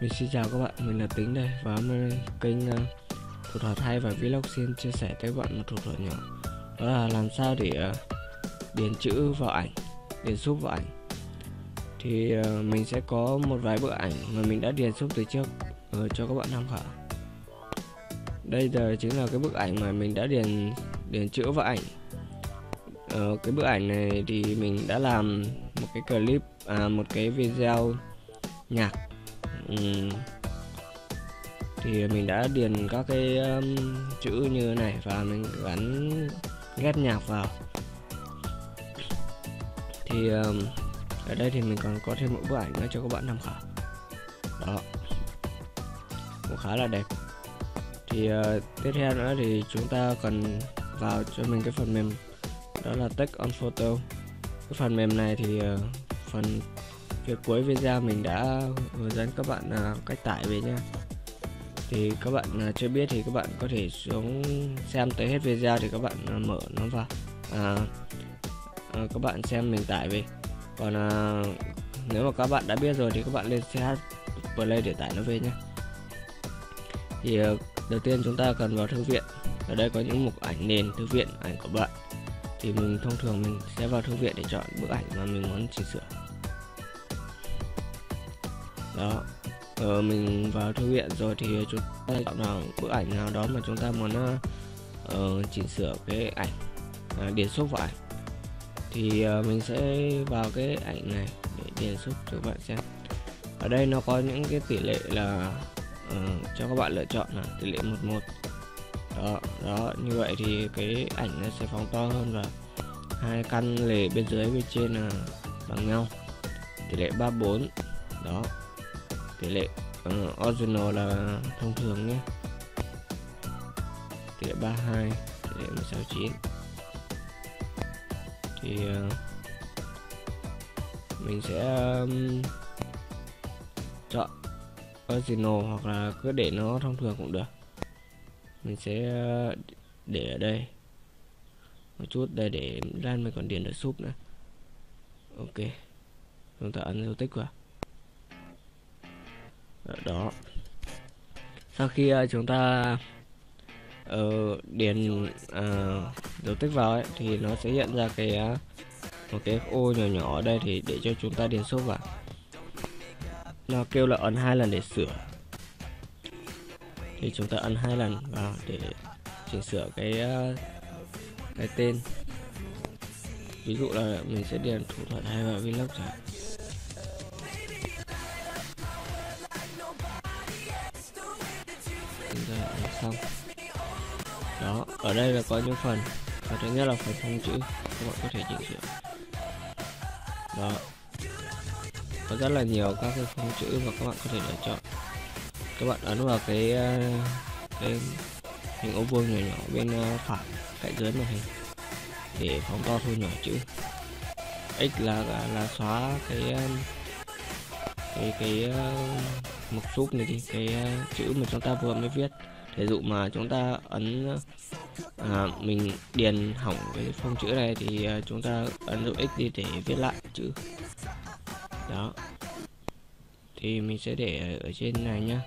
Mình xin chào các bạn, mình là Tính đây và hôm nay kênh uh, thủ thuật hay và vlog xin chia sẻ tới bạn một thủ thuật nhỏ. Đó là làm sao để uh, điền chữ vào ảnh, điền xúc vào ảnh. Thì uh, mình sẽ có một vài bức ảnh mà mình đã điền xúc từ trước uh, cho các bạn tham khảo. Đây giờ chính là cái bức ảnh mà mình đã điền điền chữ vào ảnh. Ờ, cái bức ảnh này thì mình đã làm một cái clip à, một cái video nhạc uhm. thì mình đã điền các cái um, chữ như này và mình gắn ghép nhạc vào. Thì um, ở đây thì mình còn có thêm một bức ảnh nữa cho các bạn tham khảo. Đó. Cũng khá là đẹp. Thì uh, tiếp theo nữa thì chúng ta cần vào cho mình cái phần mềm đó là text on photo. Cái phần mềm này thì uh, phần phía cuối video mình đã hướng dẫn các bạn à, cách tải về nha. Thì các bạn à, chưa biết thì các bạn có thể xuống xem tới hết video thì các bạn à, mở nó vào. À, à, các bạn xem mình tải về. Còn à, nếu mà các bạn đã biết rồi thì các bạn lên ch play để tải nó về nhé thì đầu tiên chúng ta cần vào thư viện. Ở đây có những mục ảnh nền thư viện ảnh của bạn. Thì mình thông thường mình sẽ vào thư viện để chọn bức ảnh mà mình muốn chỉnh sửa đó. Ờ, mình vào thư viện rồi thì chúng ta chọn vào bức ảnh nào đó mà chúng ta muốn uh, chỉnh sửa cái ảnh uh, điền xúc vào ảnh. Thì uh, mình sẽ vào cái ảnh này để điền xúc cho các bạn xem. Ở đây nó có những cái tỷ lệ là uh, cho các bạn lựa chọn là tỷ lệ 11 đó đó như vậy thì cái ảnh nó sẽ phóng to hơn và hai căn lề bên dưới bên trên là bằng nhau. Tỷ lệ 34 đó tỷ lệ uh, original là thông thường nhé. Tỷ lệ 32 tỷ lệ 169 thì uh, mình sẽ um, chọn original hoặc là cứ để nó thông thường cũng được. Mình sẽ ờ, để ở đây một chút đây để lan mình còn điền được súp nữa. Ok chúng ta ấn dấu tích vào đó. Sau khi uh, chúng ta uh, điền uh, dấu tích vào ấy, thì nó sẽ hiện ra cái uh, một cái ô nhỏ nhỏ ở đây thì để cho chúng ta điền số vào. Nó kêu là ấn hai lần để sửa. Thì chúng ta ấn hai lần vào để chỉnh sửa cái cái tên. Ví dụ là mình sẽ điền thủ thuật hay vào vlog chẳng xong. Đó, ở đây là có những phần và thứ nhất là phần phông chữ, các bạn có thể chỉnh sửa. Đó. Có rất là nhiều các cái phông chữ mà các bạn có thể lựa chọn. Các bạn ấn vào cái ờ, cái hình ô vuông nhỏ nhỏ bên ờ, phải, cạnh dưới màn hình để phóng to thu nhỏ chữ. X là là xóa cái ờ, cái cái mục súp này đi, cái chữ mà chúng ta vừa mới viết ví dụ mà chúng ta ấn à, mình điền hỏng cái phông chữ này thì à, chúng ta ấn dấu x đi để viết lại chữ. Đó. Thì mình sẽ để ở trên này nhá.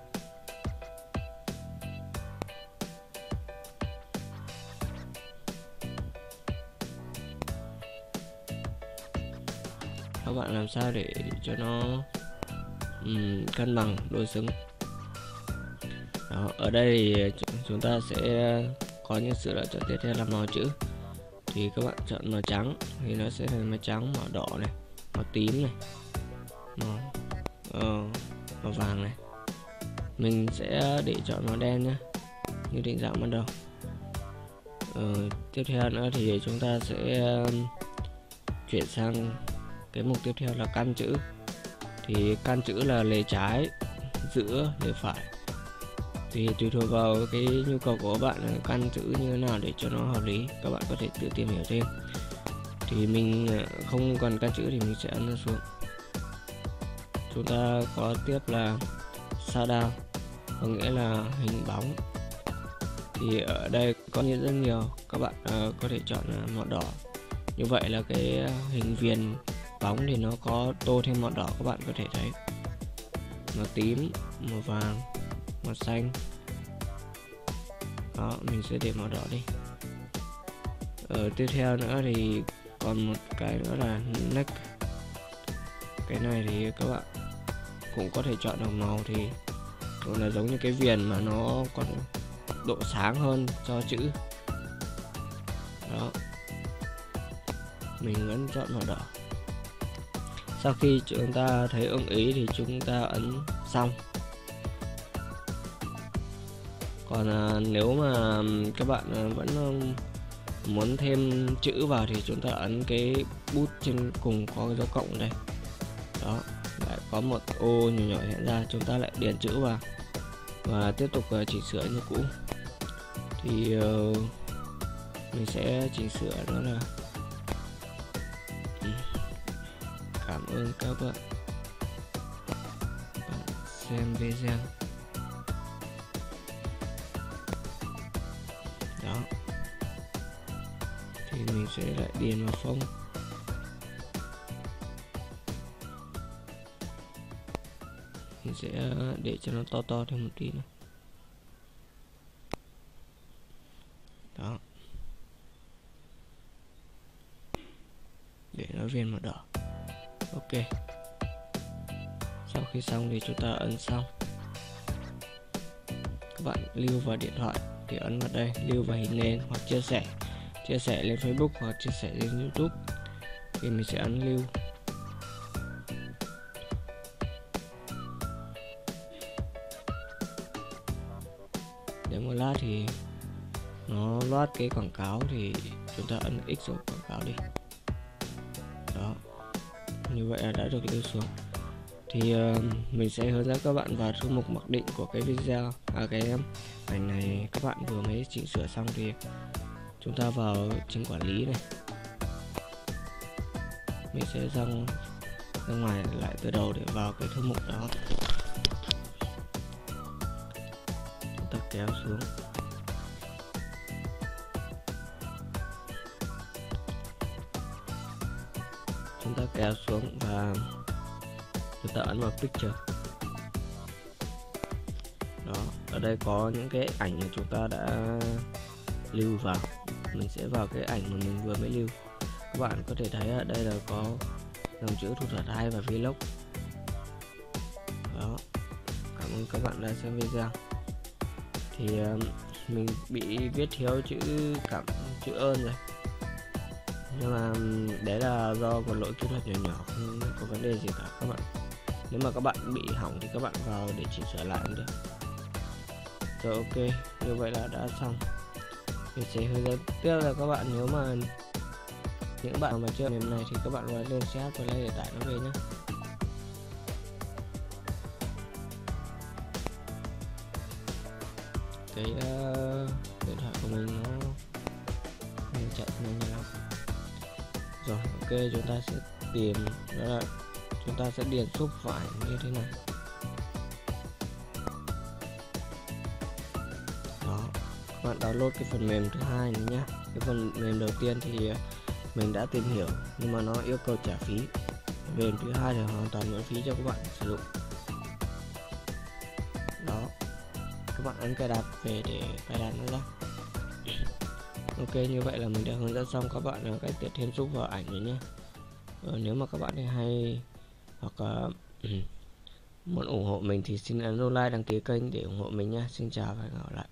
Các bạn làm sao để cho nó um, cân bằng đối xứng? Đó, ở đây ờ, chúng ta sẽ ờ, có những sự lựa chọn tiếp theo là màu chữ. Thì các bạn chọn màu trắng thì nó sẽ là màu trắng màu đỏ này màu tím này màu, uh, màu vàng này. Mình sẽ để chọn màu đen nhé như định dạng ban đầu. Uh, tiếp theo nữa thì chúng ta sẽ chuyển sang cái mục tiếp theo là căn chữ. Thì căn chữ là lề trái giữa lề phải thì tùy thuộc vào cái nhu cầu của bạn căn chữ như thế nào để cho nó hợp lý các bạn có thể tự tìm hiểu thêm. Thì mình à, không cần căn chữ thì mình sẽ ấn xuống. Chúng ta có tiếp là shadow có nghĩa là hình bóng. Thì ở đây có như rất nhiều các bạn uh, có thể chọn uh, màu đỏ. Như vậy là cái hình viền bóng thì nó có tô thêm màu đỏ các bạn có thể thấy. Màu tím màu vàng màu xanh. Đó, mình sẽ để màu đỏ đi. Ở tiếp theo nữa thì còn một cái nữa là neck. Cái này thì các bạn cũng có thể chọn được màu thì cũng là giống như cái viền mà nó còn độ sáng hơn cho chữ. Đó. Mình vẫn chọn màu đỏ. Sau khi chúng ta thấy ưng ý thì chúng ta ấn xong còn à, nếu mà các bạn à, vẫn à, muốn thêm chữ vào thì chúng ta ấn cái bút trên cùng có dấu cộng đây. Đó lại có một ô nhỏ nhỏ hiện ra chúng ta lại điền chữ vào và tiếp tục uh, chỉnh sửa như cũ. Thì uh, mình sẽ chỉnh sửa đó là cảm ơn các bạn. Bạn xem video. Sẽ lại điền vào phong mình sẽ ờ, để cho nó to to thêm một tí nữa. Đó. Để nó viên màu đỏ. Ok. Sau khi xong thì chúng ta ấn xong. Các bạn lưu vào điện thoại thì ấn vào đây, lưu vào hình nền hoặc chia sẻ chia sẻ lên Facebook hoặc chia sẻ lên YouTube thì mình sẽ ấn lưu. Để một lát thì nó loát cái quảng cáo thì chúng ta ấn x vào quảng cáo đi. Đó như vậy là đã được lưu xuống. Thì uh, mình sẽ hướng dẫn các bạn vào thư mục mặc định của cái video à cái ảnh này các bạn vừa mới chỉnh sửa xong thì chúng ta vào trên quản lý này. Mình sẽ ra, ra ngoài lại từ đầu để vào cái thư mục đó. Chúng ta kéo xuống. Chúng ta kéo xuống và chúng ta ấn vào picture. Đó ở đây có những cái ảnh mà chúng ta đã lưu vào mình sẽ vào cái ảnh mà mình vừa mới lưu. Các bạn có thể thấy ở đây là có dòng chữ thủ thuật 2 và vlog. Đó. Cảm ơn các bạn đã xem video. Thì ờ, mình bị viết thiếu chữ cảm, chữ ơn rồi. Nhưng mà đấy là do một lỗi kỹ thuật nhỏ nhỏ, không có vấn đề gì cả các bạn. Nếu mà các bạn bị hỏng thì các bạn vào để chỉnh sửa lại cũng được. Rồi ok, như vậy là đã xong mình sẽ hướng dẫn tiếp là các bạn nếu mà những bạn mà chưa mềm này thì các bạn vào lên chat và lấy để tải nó về nhé cái uh, điện thoại của mình nó mình chạy nhanh lắm rồi ok chúng ta sẽ tìm đó là chúng ta sẽ điền xúc phải như thế này. Bạn download cái phần mềm thứ hai này nhé cái phần mềm đầu tiên thì à, mình đã tìm hiểu nhưng mà nó yêu cầu trả phí. Mềm thứ hai thì hoàn toàn miễn phí cho các bạn sử dụng. Đó. Các bạn ấn cài đặt về để cài đặt nó ra ok như vậy là mình đã hướng dẫn xong các bạn cách tiết thêm giúp vào ảnh rồi nhé ờ, nếu mà các bạn hay hoặc uh, muốn ủng hộ mình thì xin ấn like đăng ký kênh để ủng hộ mình nhé xin chào và hẹn gặp lại.